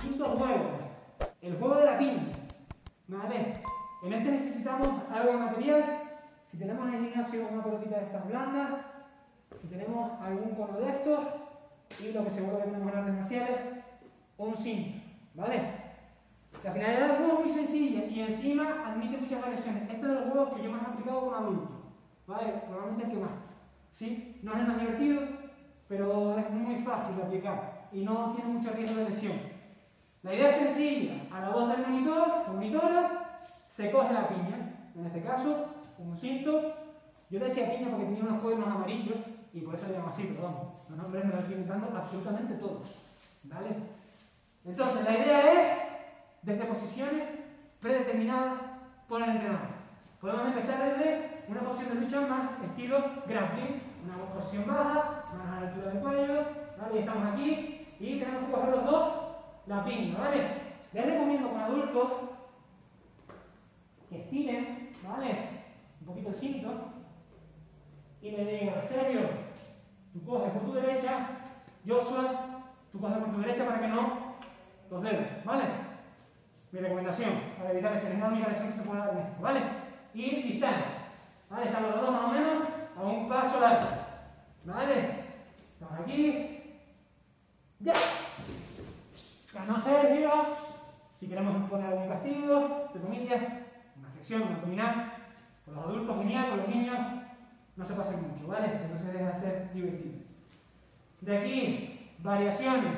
Quinto juego, el juego de la piña. ¿Vale? En este necesitamos algo de material. Si tenemos en el gimnasio una pelotita de estas blandas, si tenemos algún cono de estos, y lo que seguro que tenemos en artes marciales, un cinto. ¿Vale? La finalidad del juego es muy sencilla y encima admite muchas variaciones. Este es de los juegos que yo más he aplicado con adultos. ¿Vale? Probablemente el que más. ¿Sí? No es el más divertido, pero es muy fácil de aplicar y no tiene mucho riesgo de lesión. La idea es sencilla. A la voz del monitor, monitora, se coge la piña. En este caso, un cinto. Yo decía piña porque tenía unos cuernos amarillos y por eso le llamo así, pero los nombres me los estoy inventando absolutamente todos. ¿Vale? Entonces, la idea es desde posiciones predeterminadas por el entrenador. Podemos empezar desde una posición de lucha más estilo grappling, una posición baja, más a la altura del cuello, ¿vale? estamos aquí y tenemos que coger los dos la piña, ¿vale? Les recomiendo con adultos que estiren, ¿vale? Un poquito el cinto y le digo, Sergio, tú coges por tu derecha, Joshua, tú coges por tu derecha para que no los dedos, ¿vale? Mi recomendación para evitar que se les da única lesión que se pueda dar en esto, ¿vale? Ir distancia, ¿vale? Estamos los dos más o menos a un paso largo, ¿vale? Estamos aquí, ya. Ganó Sergio. Si queremos poner algún castigo, de comillas, una flexión, una abdominal, con los adultos genial, con los niños no se pasen mucho, ¿vale? Entonces deja de ser divertido. De aquí, variaciones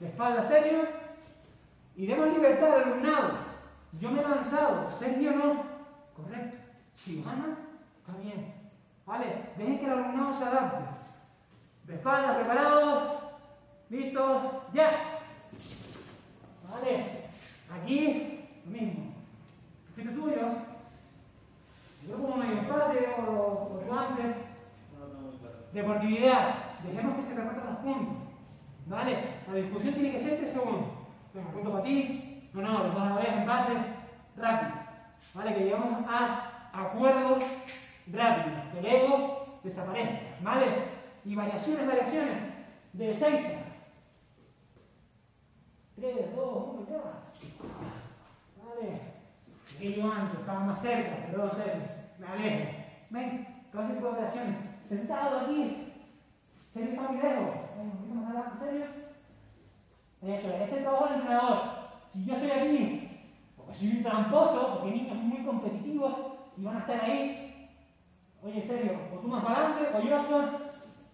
de espalda serio y demos libertad al alumnado. Yo me he lanzado, Sergio no. Correcto. Si gana, está bien. ¿Vale? Dejen que el alumnado se adapte. De espalda, preparados. ¿Listos? ¡Ya! ¿Vale? Aquí, lo mismo. ¿Qué tuyo? Yo como medio empate o, o. Deportividad. Dejemos que se repartan los puntos. ¿Vale? La discusión tiene que ser 3 segundos. Venga, punto para ti. No, no, los dos a vez, empate, rápido. ¿Vale? Que llegamos a acuerdos rápidos. Que el ego desaparezca. ¿Vale? Y variaciones, variaciones. De 6 3, 2, 1, ya. ¿Vale? Que yo antes, estaba más cerca, perdón, cerca. Me alejo. Ven, todo ese tipo de variaciones. Sentado aquí. ¿Serio está muy lejos? ¿en serio? Eso es, es el trabajo del entrenador. Si yo estoy aquí, porque soy un tramposo, porque niños muy competitivos y van a estar ahí, oye, en serio, o tú más para adelante, o yo soy,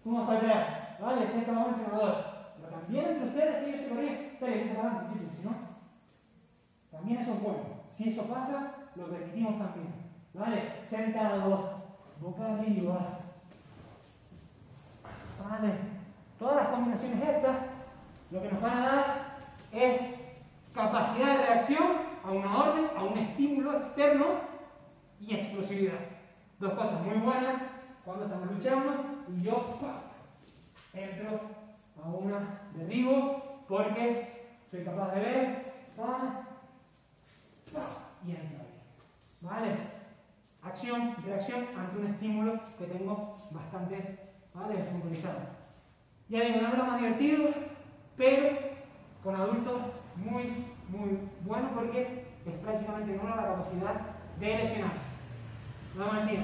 más para atrás. ¿Vale? Ese es el entrenador. Pero también entre ustedes, ellos se corrigen, serio, se adelante, si no, también eso es bueno. Si eso pasa, lo repetimos también. ¿Vale? Sentado, boca arriba. ¿Vale? Todas las combinaciones estas lo que nos van a dar es capacidad de reacción a una orden, a un estímulo externo y explosividad. Dos cosas muy buenas cuando estamos luchando y yo entro a una derribo porque soy capaz de ver y entro ahí. ¿Vale? Acción reacción ante un estímulo que tengo bastante ¿vale? Ya digo, no lo más divertido, pero con adultos muy, muy bueno porque es prácticamente nula la capacidad de lesionarse. Vamos a decir,